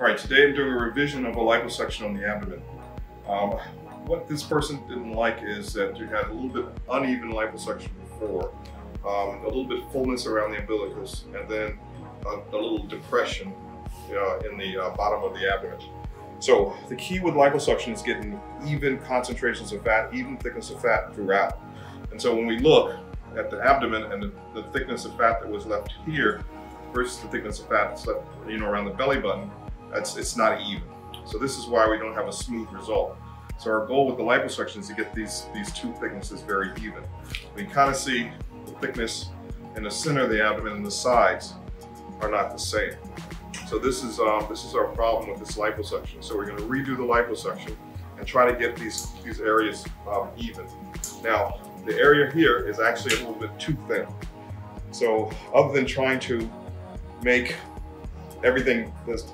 All right, today I'm doing a revision of a liposuction on the abdomen. Um, what this person didn't like is that you had a little bit uneven liposuction before, um, a little bit fullness around the umbilicus, and then a, a little depression uh, in the uh, bottom of the abdomen. So the key with liposuction is getting even concentrations of fat, even thickness of fat throughout. And so when we look at the abdomen and the, the thickness of fat that was left here versus the thickness of fat that's left, you know, around the belly button, it's, it's not even. So this is why we don't have a smooth result. So our goal with the liposuction is to get these, these two thicknesses very even. We kind of see the thickness in the center of the abdomen and the sides are not the same. So this is, um, this is our problem with this liposuction. So we're gonna redo the liposuction and try to get these, these areas um, even. Now, the area here is actually a little bit too thin. So other than trying to make everything this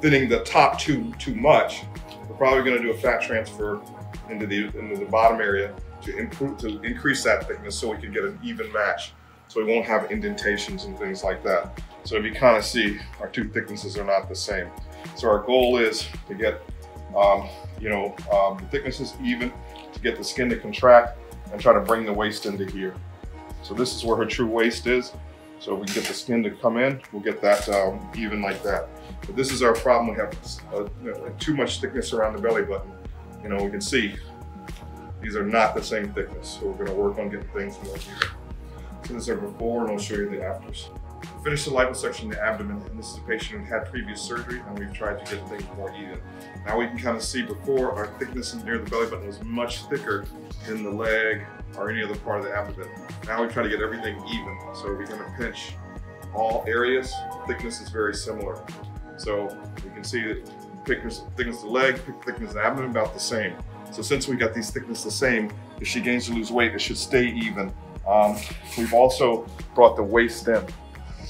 thinning the top too too much, we're probably going to do a fat transfer into the into the bottom area to improve to increase that thickness so we can get an even match. So we won't have indentations and things like that. So if you kind of see, our two thicknesses are not the same. So our goal is to get, um, you know, um, the thicknesses even, to get the skin to contract and try to bring the waist into here. So this is where her true waist is. So we get the skin to come in, we'll get that um, even like that. But this is our problem. We have uh, too much thickness around the belly button. You know, we can see these are not the same thickness. So we're gonna work on getting things more even. So this is our before and I'll show you the afters. We finished the liposuction in the abdomen and this is a patient who had previous surgery and we've tried to get things more even. Now we can kind of see before our thickness near the belly button was much thicker than the leg or any other part of the abdomen. Now we try to get everything even. So we're gonna pinch all areas. Thickness is very similar. So you can see that thickness, thickness of the leg, thickness of the abdomen about the same. So since we got these thickness the same, if she gains or lose weight, it should stay even. Um, we've also brought the waist in.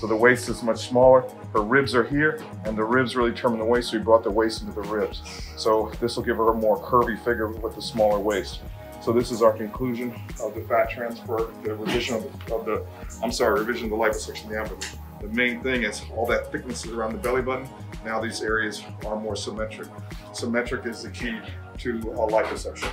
So the waist is much smaller. Her ribs are here, and the ribs really determine the waist, so we brought the waist into the ribs. So this will give her a more curvy figure with a smaller waist. So this is our conclusion of the fat transfer, the revision of the, of the I'm sorry, revision of the liposuction of the abdomen. The main thing is all that thickness is around the belly button. Now these areas are more symmetric. Symmetric is the key to a liposuction.